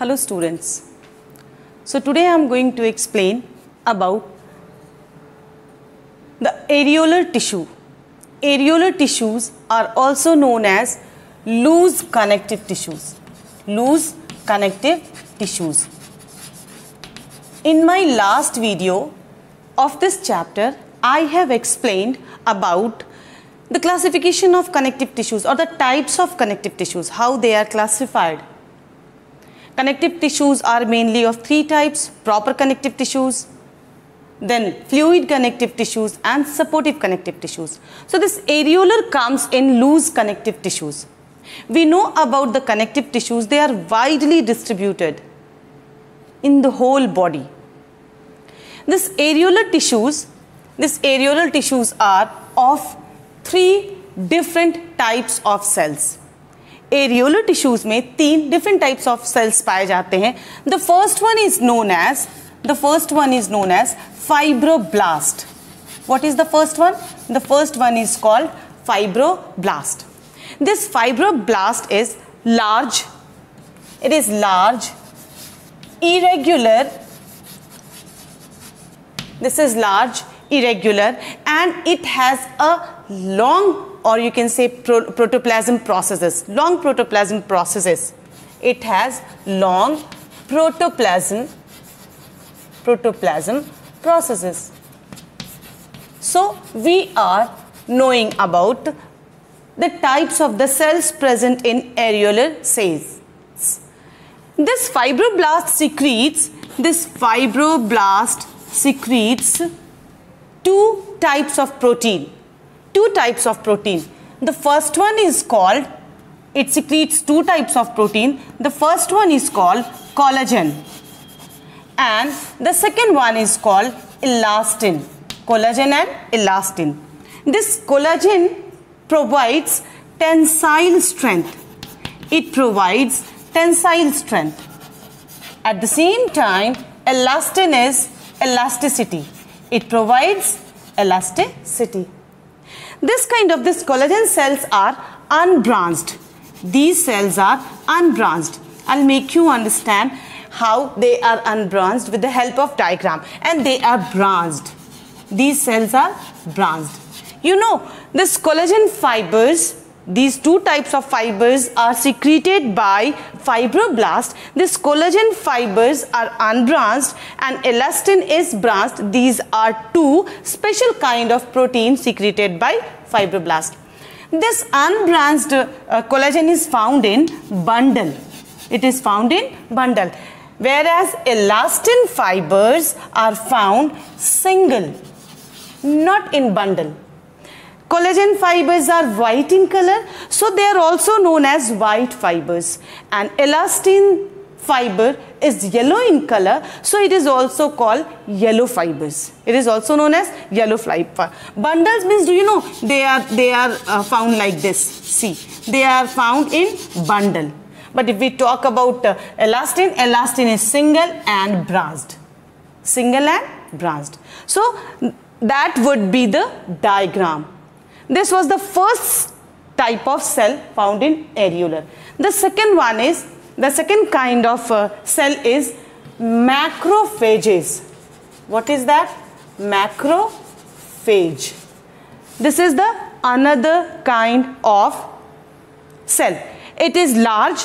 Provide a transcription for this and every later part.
Hello students. So today I am going to explain about the areolar tissue. Areolar tissues are also known as loose connective tissues. Loose connective tissues. In my last video of this chapter, I have explained about the classification of connective tissues or the types of connective tissues, how they are classified. Connective tissues are mainly of three types proper connective tissues, then fluid connective tissues, and supportive connective tissues. So, this areolar comes in loose connective tissues. We know about the connective tissues, they are widely distributed in the whole body. This areolar tissues, this areolar tissues are of three different types of cells. Areolar tissues में तीन different types of cells पाए जाते हैं। The first one is known as the first one is known as fibroblast what is the first one the first one is called fibroblast this fibroblast is large it is large irregular this is large irregular and it has a long or you can say pro protoplasm processes long protoplasm processes. It has long protoplasm protoplasm processes. So we are knowing about the types of the cells present in areolar cells. This fibroblast secretes this fibroblast secretes two types of protein two types of protein. The first one is called, it secretes two types of protein. The first one is called collagen and the second one is called elastin. Collagen and elastin. This collagen provides tensile strength. It provides tensile strength. At the same time, elastin is elasticity. It provides elasticity. This kind of this collagen cells are unbranched. These cells are unbranched. I'll make you understand how they are unbranched with the help of diagram and they are branched. These cells are branched. You know this collagen fibers these two types of fibers are secreted by fibroblast. These collagen fibers are unbranched and elastin is branched. These are two special kind of protein secreted by fibroblast. This unbranched uh, collagen is found in bundle. It is found in bundle. Whereas elastin fibers are found single, not in bundle. Collagen fibers are white in color, so they are also known as white fibers. And elastin fiber is yellow in color, so it is also called yellow fibers. It is also known as yellow fiber. Bundles means, do you know, they are, they are uh, found like this. See, they are found in bundle. But if we talk about uh, elastin, elastin is single and branched. Single and branched. So, that would be the diagram. This was the first type of cell found in areolar. The second one is, the second kind of uh, cell is macrophages. What is that? Macrophage. This is the another kind of cell. It is large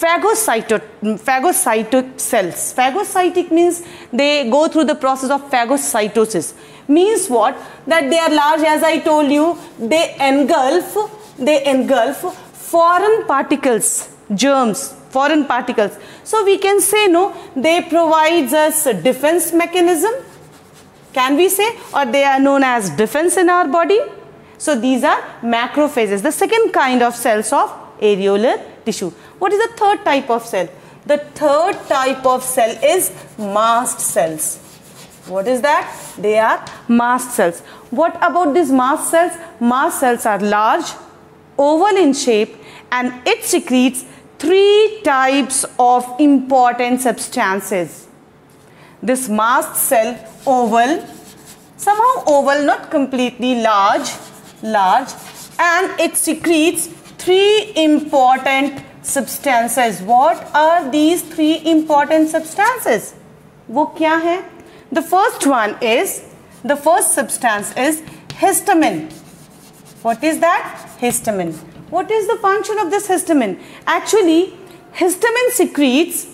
phagocytic, phagocytic cells. Phagocytic means they go through the process of phagocytosis. Means what? That they are large as I told you. They engulf, they engulf foreign particles, germs, foreign particles. So we can say no, they provides us a defense mechanism. Can we say? Or they are known as defense in our body. So these are macrophages, the second kind of cells of areolar tissue. What is the third type of cell? The third type of cell is mast cells. What is that? They are mast cells. What about these mast cells? Mast cells are large, oval in shape and it secretes three types of important substances. This mast cell oval, somehow oval not completely large, large and it secretes three important substances. What are these three important substances? वो क्या है? The first one is, the first substance is histamine. What is that? Histamine. What is the function of this histamine? Actually, histamine secretes,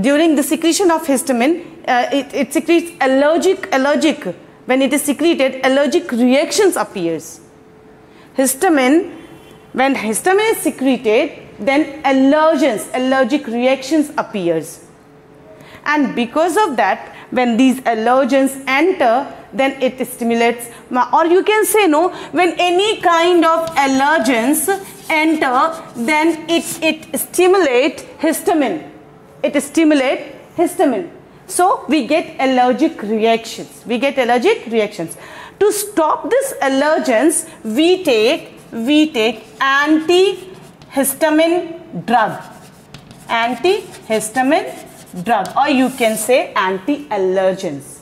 during the secretion of histamine, uh, it, it secretes allergic, allergic, when it is secreted, allergic reactions appears. Histamine, when histamine is secreted, then allergens, allergic reactions appears. And because of that, when these allergens enter, then it stimulates, or you can say no, when any kind of allergens enter, then it, it stimulates histamine. It stimulates histamine. So we get allergic reactions. We get allergic reactions. To stop this allergens, we take, we take antihistamine drug. Antihistamine drug or you can say anti-allergens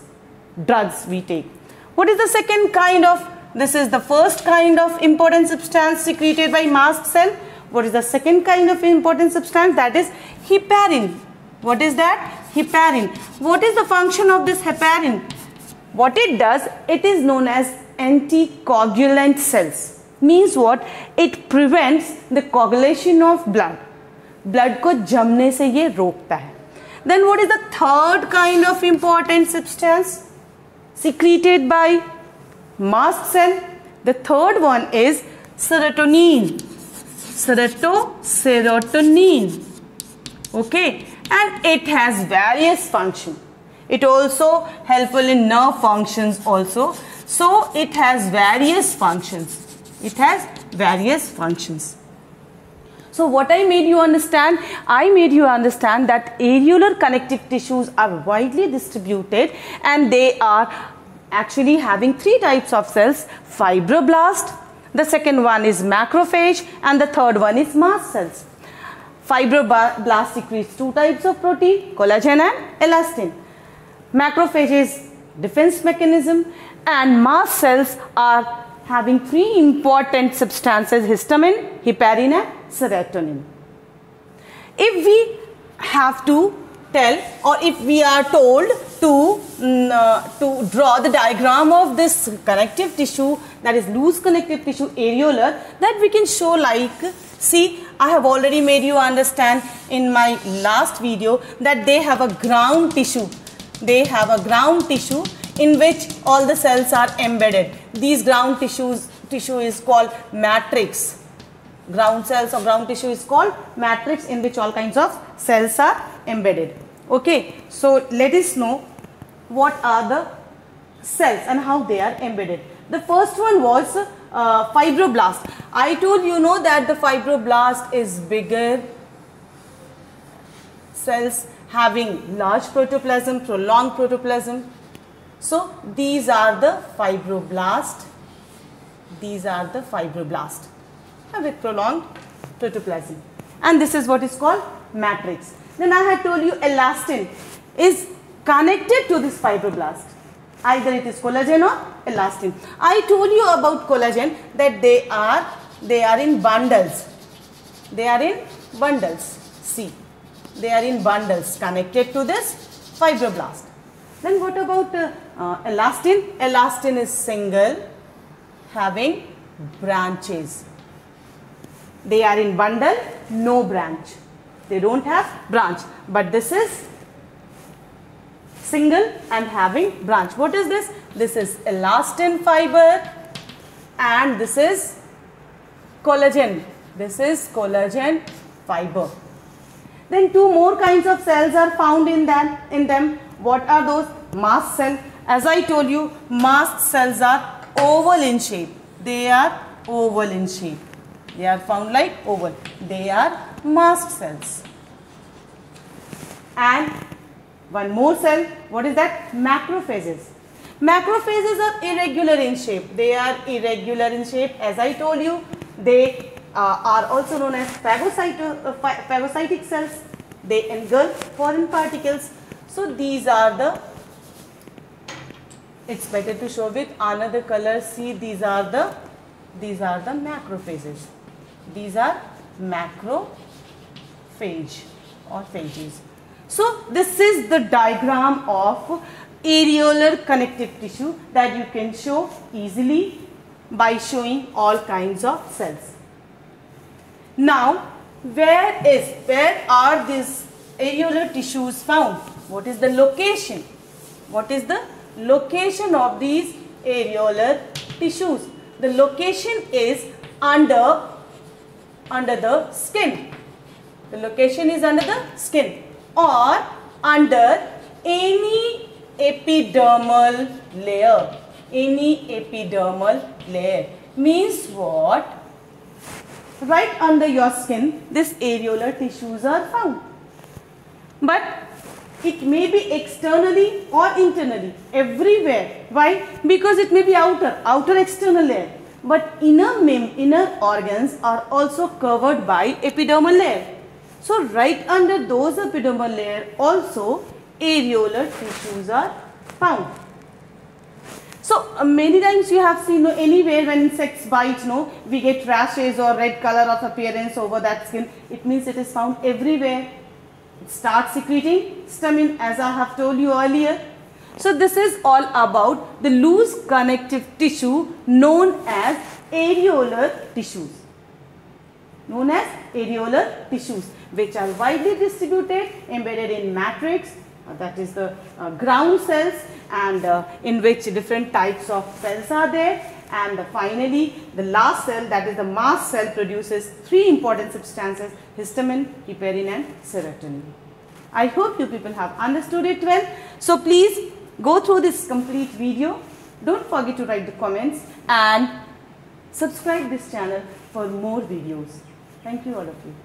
drugs we take. What is the second kind of, this is the first kind of important substance secreted by mast cell. What is the second kind of important substance? That is heparin. What is that? Heparin. What is the function of this heparin? What it does, it is known as anticoagulant cells Means what? It prevents the coagulation of blood. Blood को जमने से ये रोकता है then what is the third kind of important substance secreted by mast cell? The third one is serotonin. Seroto, serotonin. Okay. And it has various functions. It also helpful in nerve functions also. So it has various functions. It has various functions. So what I made you understand? I made you understand that areolar connective tissues are widely distributed and they are actually having three types of cells. Fibroblast, the second one is macrophage and the third one is mast cells. Fibroblast secretes two types of protein, collagen and elastin. Macrophage is defense mechanism and mast cells are having three important substances histamine, heparin and serotonin. If we have to tell or if we are told to, mm, uh, to draw the diagram of this connective tissue that is loose connective tissue areolar that we can show like see I have already made you understand in my last video that they have a ground tissue they have a ground tissue in which all the cells are embedded these ground tissues tissue is called matrix ground cells or ground tissue is called matrix in which all kinds of cells are embedded. Okay, so let us know what are the cells and how they are embedded. The first one was uh, fibroblast. I told you know that the fibroblast is bigger cells having large protoplasm, prolonged protoplasm. So these are the fibroblast. These are the fibroblast with prolonged protoplasm. And this is what is called matrix. Then I had told you elastin is connected to this fibroblast. Either it is collagen or elastin. I told you about collagen that they are they are in bundles. They are in bundles. See, they are in bundles connected to this fibroblast. Then what about uh, uh, elastin? Elastin is single having branches. They are in bundle, no branch. They don't have branch. But this is single and having branch. What is this? This is elastin fiber and this is collagen. This is collagen fiber. Then two more kinds of cells are found in that in them. What are those? Mast cell. As I told you, mast cells are oval in shape. They are oval in shape. They are found like oval. They are mast cells. And one more cell, what is that? Macrophages. Macrophages are irregular in shape. They are irregular in shape. As I told you, they uh, are also known as phagocyto, uh, phagocytic cells. They engulf foreign particles. So these are the, it's better to show with another color. See, these are the, these are the macrophages. These are macrophages. phage or phages. So this is the diagram of areolar connective tissue that you can show easily by showing all kinds of cells. Now where is, where are these areolar tissues found? What is the location? What is the location of these areolar tissues? The location is under, under the skin. The location is under the skin or under any epidermal layer. Any epidermal layer means what? right under your skin, this areolar tissues are found. But it may be externally or internally, everywhere. Why? Because it may be outer, outer external layer. But inner mem, inner organs are also covered by epidermal layer. So right under those epidermal layer also areolar tissues are found. So uh, many times you have seen no, anywhere when insects bite, no, we get rashes or red color of appearance over that skin. It means it is found everywhere. It starts secreting stamin as I have told you earlier. So this is all about the loose connective tissue known as areolar tissues. Known as areolar tissues which are widely distributed, embedded in matrix, uh, that is the uh, ground cells and uh, in which different types of cells are there and finally the last cell that is the mast cell produces three important substances histamine, heparin and serotonin. I hope you people have understood it well. So please go through this complete video. Don't forget to write the comments and subscribe this channel for more videos. Thank you all of you.